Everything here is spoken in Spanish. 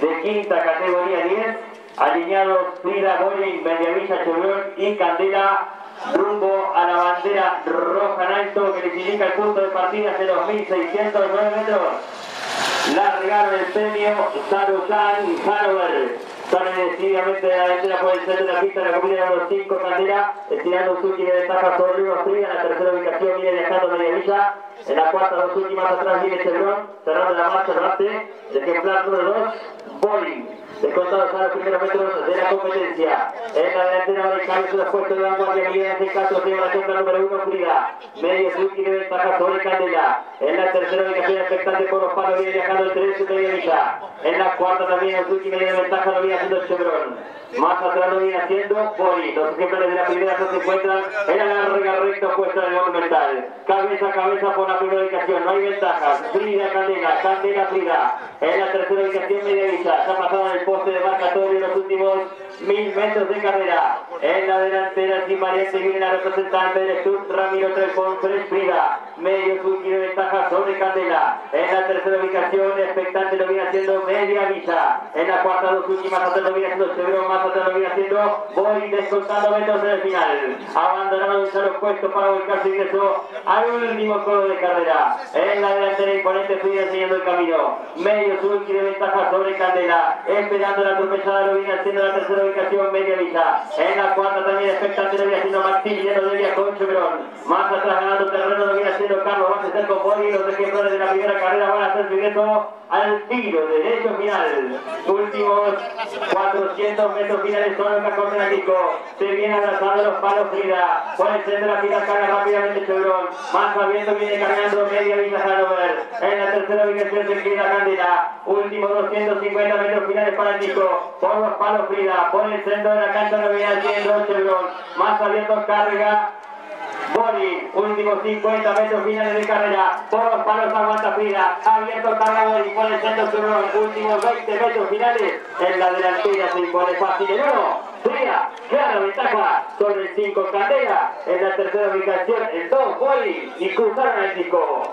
de quinta categoría 10, alineados Frida Boring, Mediavilla Chevron y Candela rumbo a la bandera roja en alto que les indica el punto de partida de 2.609 metros. Largaron el premio Sarusan Hanover. Salen decididamente de la bandera por el centro de la pista, la comida de los 5 Candela, estirando Suki de ventaja sobre Lugo Frida, la tercera ubicación viene dejando En la cuarta dos últimas atrás viene Chevron, cerrando la marcha Rate, el ejemplar número 2, Boring descontados a los primeros metros de la competencia. En la delantera de cambio se los puestos de vanguardia Miguel en este caso se la sombra número uno Frida. Medio Suki de ventaja sobre Candela. En la tercera ubicación expectante por los palos viene viajando el 13 de Villa. En la cuarta también el medio de ventaja lo viene haciendo Chevron. Más atrás lo viene haciendo Bori. Los ejemplares de la primera se encuentran en la larga recta opuesta del monumental. Cabeza a cabeza por la primera ubicación. No hay ventajas. Frida Candela. Candela Frida. En la tercera ubicación media Villa. Ya pasado en el poste de marcatorio en los últimos mil metros de carrera. En la delantera, sin variante, viene la representante del Club Ramiro Trepón, Pérez Frida. Medio Suki de ventaja sobre Candela. En la tercera ubicación, expectante lo viene haciendo Media Villa. En la cuarta, dos últimas, atrás lo viene haciendo Chevron, más atrás lo viene haciendo Voy descontando metros en el final. Abandonaron ya los puestos para volcarse ingreso al último codo de carrera. En la delantera, imponente Frida siguiendo el camino. Medio Suki de ventaja sobre Candela. Esperando la atropellada lo viene haciendo la tercera ubicación Media Villa. En la cuarta también expectante lo viene haciendo Maximiliano de Villa con Chevron. Más atrás ganando terreno lo viene haciendo Carlos hacer con Boni. Los ejemplares de la primera carrera van a hacer su ingreso al tiro derecho final. Últimos 400 metros finales son el cajón Nico. Se viene abrazando los palos Frida. Por el centro la fila carga rápidamente Chevron. Más abriendo viene cargando Media Villa Hanover. En la tercera ubicación se queda Candela. Últimos 250 metros finales para Nico. Por los palos Frida. Por el centro de la cancha lo viene haciendo Chevron. Más abierto carga Boni, últimos 50 metros finales de carrera, por los palos aguanta Frida, abierto carga Boni, por el centro Chevron, últimos 20 metros finales, en la delantera se impone fácil el oro, Frida, clara ventaja. Sobre el 5 Candela, en la tercera ubicación el 2 Boni. Y cruzaron el 5.